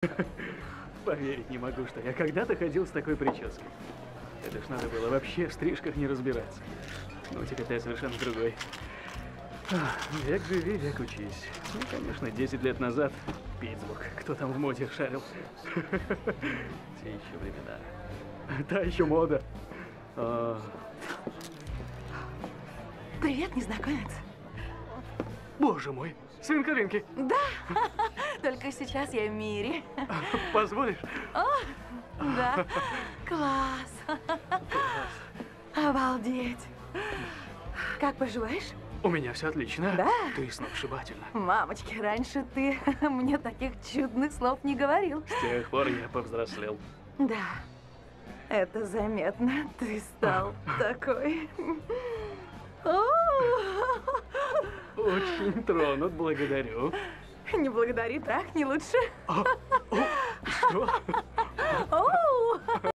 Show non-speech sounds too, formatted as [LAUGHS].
[LAUGHS] Поверить не могу, что я когда-то ходил с такой прической. Это ж надо было вообще в стрижках не разбираться. Ну, теперь ты совершенно другой. Век живи, век учись. Ну, конечно, 10 лет назад Питтсбург. Кто там в моде шарил? [LAUGHS] Те еще времена. Та еще мода. А, Привет, незнакомец. боже мой, свинка Ринки, Только сейчас я в мире. [LAUGHS] позволишь? Да. Класс. Обалдеть. Как поживаешь? У меня все отлично. Да? Ты сногсшибательна. Мамочки, раньше ты [LAUGHS] мне таких чудных слов не говорил. С тех пор я повзрослел. Да, это заметно. Ты стал [LAUGHS] такой. О, Очень тронут, благодарю. Не благодари, трахни лучше. Что?